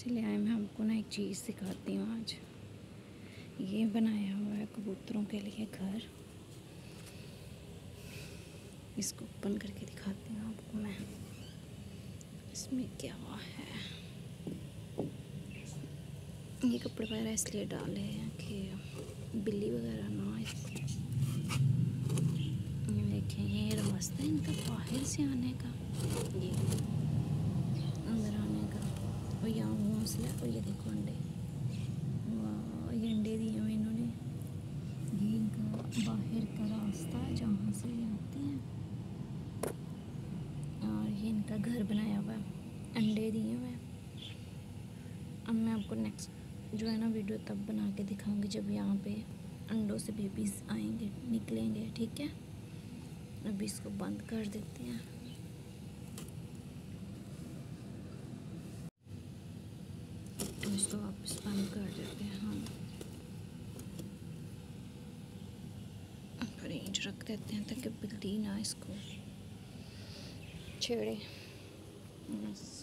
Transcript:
चलिए आए, मैं आपको ना एक चीज़ सिखाती हूँ आज। ये बनाया हुआ है कबूतरों के लिए घर। इसको ओपन करके दिखाती हूँ आपको मैं। इसमें क्या है? ये कपड़े वगैरह इसलिए डाले हैं कि बिल्ली वगैरह ना इसको देखें, ये रास्ता है इनका बाहर से आने का। ये अंदर आने का और यहाँ घोंसला और ये देखो अंडे। अंडे दिए हुए इन्होंने। ये बाहर का रास्ता जहाँ से आते हैं। और ये इनका घर बनाया हुआ है। अंडे दिए हुए अब मैं आपको नेक्स्ट जो है ना वीडियो तब बना के दिखाऊँगी जब यहाँ पे अंडों से बेबीज आएँगे, निकलेंगे, ठीक है? अभी इसको बंद कर देते हैं। इसको वापस बंद कर देते हैं। हम रेंज रख देते हैं ताकि बिल्ली ना इसको। छेड़े। बस।